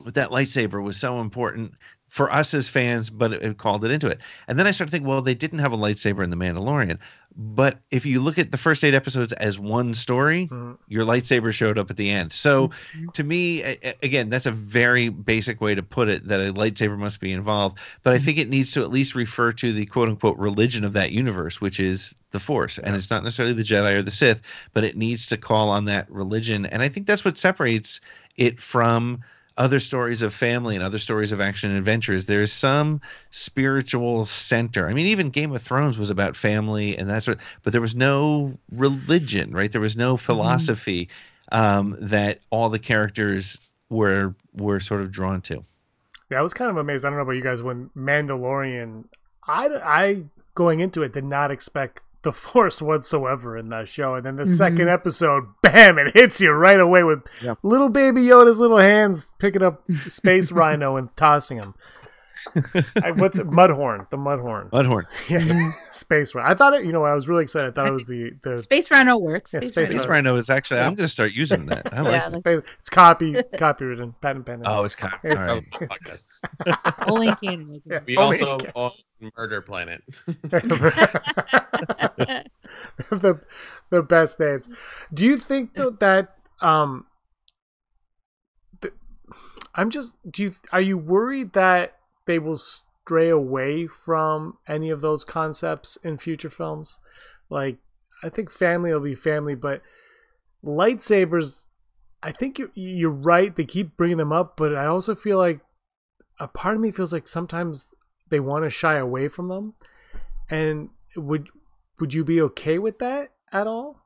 with that lightsaber was so important for us as fans, but it, it called it into it. And then I started thinking, well, they didn't have a lightsaber in The Mandalorian. But if you look at the first eight episodes as one story, Mhm. your lightsaber showed up at the end. So to me, a- again, that's a very basic way to put it that a lightsaber must be involved. But I think it needs to at least refer to the quote unquote religion of that universe, which is the Force. And it's not necessarily the Jedi or the Sith, but it needs to call on that religion. And I think that's what separates it from other stories of family and other stories of action and adventures. There's some spiritual center. I mean, even Game of Thrones was about family and that sort of, but there was no religion, right? There was no philosophy um, that all the characters were were sort of drawn to. Yeah, I was kind of amazed. I don't know about you guys when Mandalorian. I, I going into it did not expect the force whatsoever in that show. And then the Mhm. second episode, bam, it hits you right away with Yep. little baby Yoda's little hands picking up Space Rhino and tossing him. I, what's it? Mudhorn, the Mudhorn. Mudhorn. Yeah, Space Rhino. I thought it, you know, I was really excited. I thought it was the, the Space Rhino works. Yeah, Space Space Rhino. Rhino is actually. I'm going to start using that. I like. Yeah, it. Space, it's copy, copywritten, patent pending. Oh, it's kind. All Oh, right. fuck us. Only in Canada. Yeah. We Only also in own Murder Planet. the the best names. Do you think though that um I'm just do you are you worried that they will stray away from any of those concepts in future films? Like I think family will be family, but lightsabers I think you're, you're right. They keep bringing them up, but I also feel like a part of me feels like sometimes they want to shy away from them. And would would you be okay with that at all?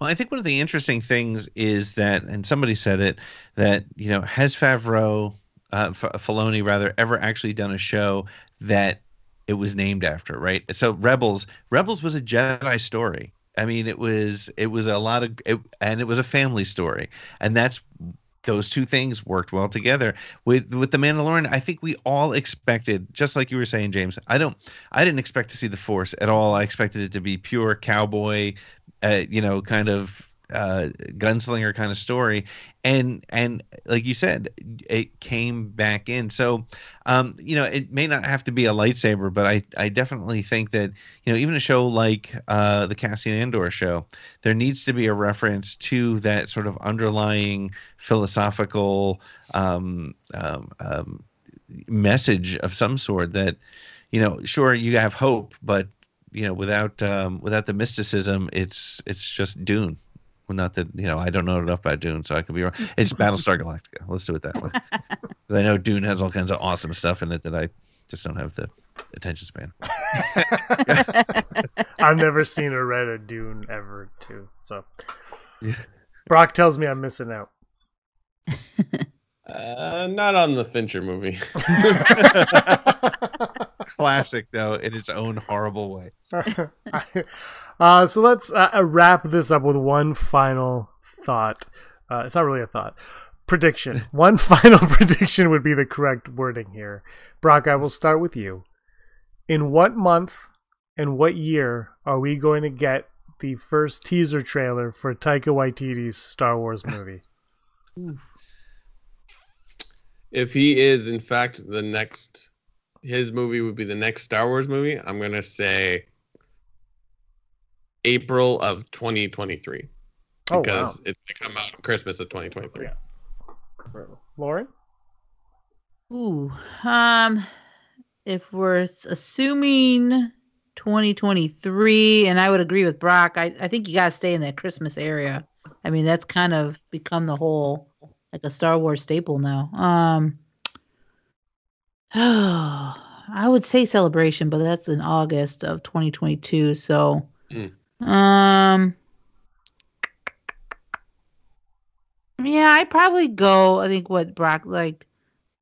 Well, I think one of the interesting things is that, and somebody said it, that you know, has Favreau, uh, F- Filoni rather, ever actually done a show that it was named after? Right. So Rebels, Rebels was a Jedi story. I mean, it was it was a lot of, it, and it was a family story, and that's those two things worked well together with with the mandalorian i think we all expected just like you were saying james i don't i didn't expect to see the force at all i expected it to be pure cowboy uh, you know kind of uh gunslinger kind of story. And and like you said it came back in. So um you know it may not have to be a lightsaber but i i definitely think that you know even a show like uh the cassian andor show there needs to be a reference to that sort of underlying philosophical um, um, um, message of some sort that you know sure you have hope but you know without um, without the mysticism it's it's just dune well, not that you know i don't know enough about dune so i could be wrong it's battlestar galactica let's do it that way because i know dune has all kinds of awesome stuff in it that i just don't have the attention span I've never seen or read a Dune ever, too. So Yeah. Brock tells me I'm missing out. Uh, not on the Fincher movie. classic though in its own horrible way uh, so let's uh, uh, wrap this up with one final thought. Uh, it's not really a thought. Prediction. One final prediction would be the correct wording here. Brock, I will start with you. In what month and what year are we going to get the first teaser trailer for Taika Waititi's Star Wars movie? if he is in fact the next his movie would be the next Star Wars movie, I'm gonna say April of 2023 Oh, wow. because it's gonna come out Christmas of 2023. Yeah. Lauren? Ooh, um, if we're assuming 2023, and I would agree with Brock, I, I think you gotta stay in that Christmas area. I mean, that's kind of become the whole like a Star Wars staple now. Um, oh, I would say celebration, but that's in August of 2022. So, Hmm. Um, yeah, I'd probably go. I think what Brock like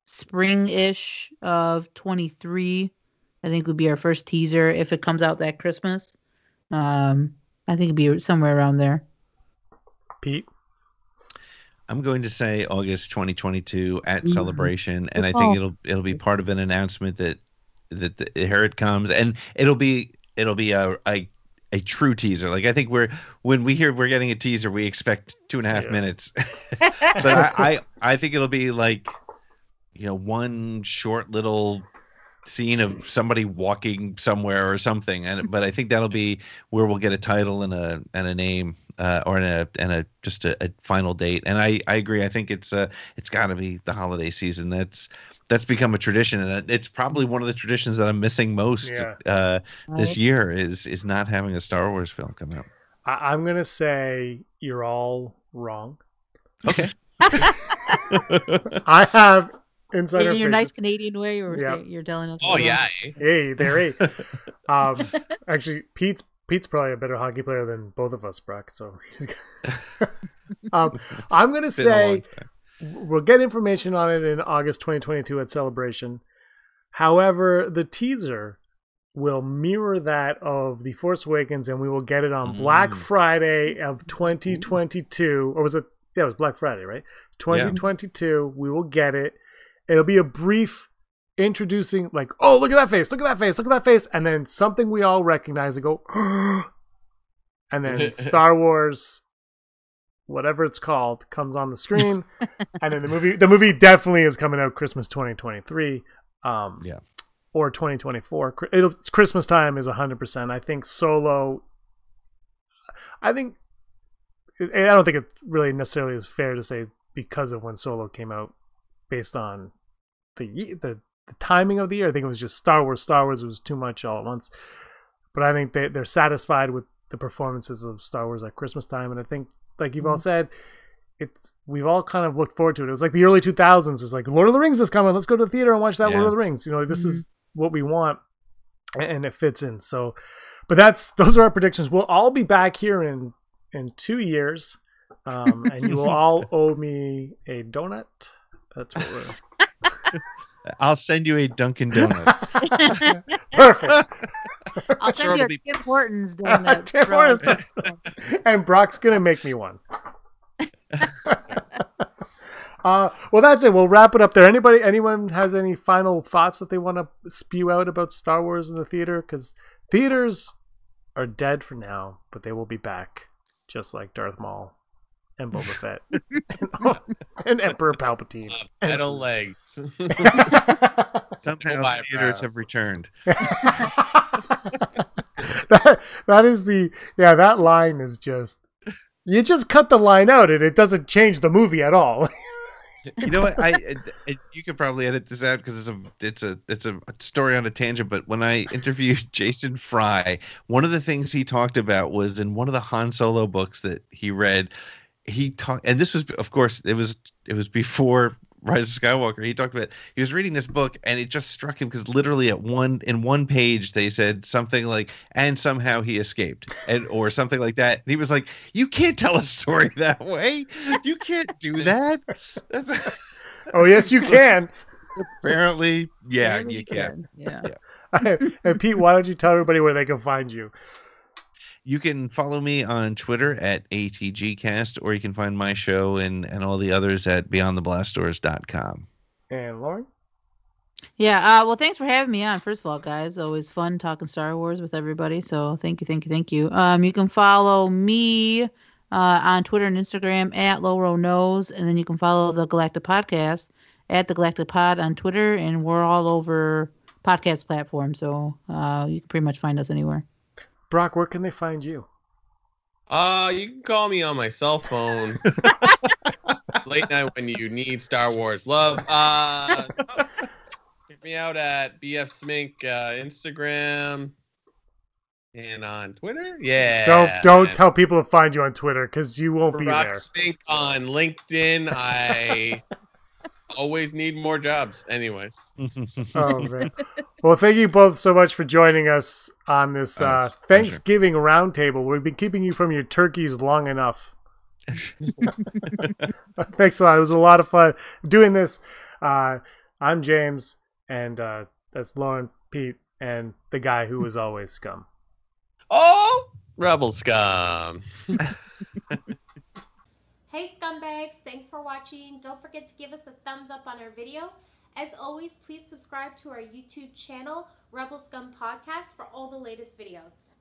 spring-ish of 23 i think would be our first teaser if it comes out that christmas um i think it'd be somewhere around there Pete? I'm going to say August 2022 at Mhm. Celebration, and I think it'll it'll be part of an announcement that that the, here it comes, and it'll be it'll be a, a a true teaser. Like I think we're when we hear we're getting a teaser, we expect two and a half Yeah. minutes, but I, I I think it'll be like you know one short little scene of somebody walking somewhere or something. And but i think that'll be where we'll get a title and a and a name uh, or and a and a just a, a final date. And i i agree. I think it's uh it's got to be the holiday season. That's that's become a tradition and it's probably one of the traditions that i'm missing most Yeah. uh this Right? year is is not having a star wars film come out I- I'm going to say you're all wrong. okay I have insider in your information. nice canadian way or Yeah. you're telling us Oh yeah. Hey, there, hey. Um, actually, Pete's Pete's probably a better hockey player than both of us, Brock. So, he's um, I'm gonna Been a long say time. We'll get information on it in August 2022 at Celebration. However, the teaser will mirror that of The Force Awakens, and we will get it on Black Mm. Friday of 2022. Or was it? Yeah, it was Black Friday, right? 2022. We will get it. It'll be a brief introducing, like, oh, look at that face, look at that face, look at that face, and then something we all recognize and go, and then Star Wars, whatever it's called, comes on the screen, and then the movie, the movie definitely is coming out Christmas 2023. Um, Yeah. Or 2024. It's Christmas time is 100%. I think Solo. I think. I don't think it really necessarily is fair to say because of when Solo came out, based on the the, the timing of the year. I think it was just Star Wars. Star Wars was too much all at once. But I think they they're satisfied with the performances of Star Wars at Christmas time, and I think, like you've all said, it's we've all kind of looked forward to it. It was like the early two thousands. It's like Lord of the Rings is coming. Let's go to the theater and watch that Yeah. Lord of the Rings. You know, this is what we want, and it fits in. So, but that's those are our predictions. We'll all be back here in in two years, um, and you will all owe me a donut. That's what we're I'll send you a Dunkin' Donut. perfect. I'll Sure, send you a be- Tim Hortons donut. Tim from- Hortons. and Brock's gonna make me one. uh, well, that's it. We'll wrap it up there. Anybody, anyone has any final thoughts that they want to spew out about Star Wars in the theater? Because theaters are dead for now, but they will be back, just like Darth Maul and Boba Fett and Emperor Palpatine. Metal legs. Somehow Eyebrows. theaters have returned. that, that is the yeah. That line is just you just cut the line out, and it doesn't change the movie at all. You know what? I, I- I- you could probably edit this out because it's a it's a it's a story on a tangent. But when I interviewed Jason Fry, one of the things he talked about was in one of the Han Solo books that he read. He talked, and this was, of course, it was it was before Rise of Skywalker. He talked about he was reading this book, and it just struck him because literally at one in one page they said something like, "and somehow he escaped," and or something like that. And he was like, "You can't tell a story that way. You can't do that." Oh yes, you can. Apparently, yeah, Maybe you can. Yeah. and Pete, why don't you tell everybody where they can find you? You can follow me on Twitter at ATGcast, or you can find my show and, and all the others at BeyondTheBlastdoors.com. And Lauren. Yeah, uh, well, thanks for having me on. First of all, guys, always fun talking Star Wars with everybody. So thank you, thank you, thank you. Um, you can follow me uh, on Twitter and Instagram at Lowro Knows, and then you can follow the Galactic Podcast at the Galactic Pod on Twitter, and we're all over podcast platforms, so uh, you can pretty much find us anywhere. Brock, where can they find you? Uh, you can call me on my cell phone. Late night when you need Star Wars love. Uh, check me out at BF Smink uh, Instagram and on Twitter. Yeah. Don't don't tell people to find you on Twitter because you won't be Brock there. Spink on LinkedIn. I always need more jobs. Anyways. Oh man. Well, thank you both so much for joining us on this uh, it's a. Thanksgiving roundtable. We've been keeping you from your turkeys long enough. Thanks a lot. It was a lot of fun doing this. Uh, I'm James, and uh, that's Lauren, Pete, and the guy who was always scum. Oh, Rebel Scum. Hey scumbags, thanks for watching. Don't forget to give us a thumbs up on our video. As always, please subscribe to our YouTube channel, Rebel Scum Podcast, for all the latest videos.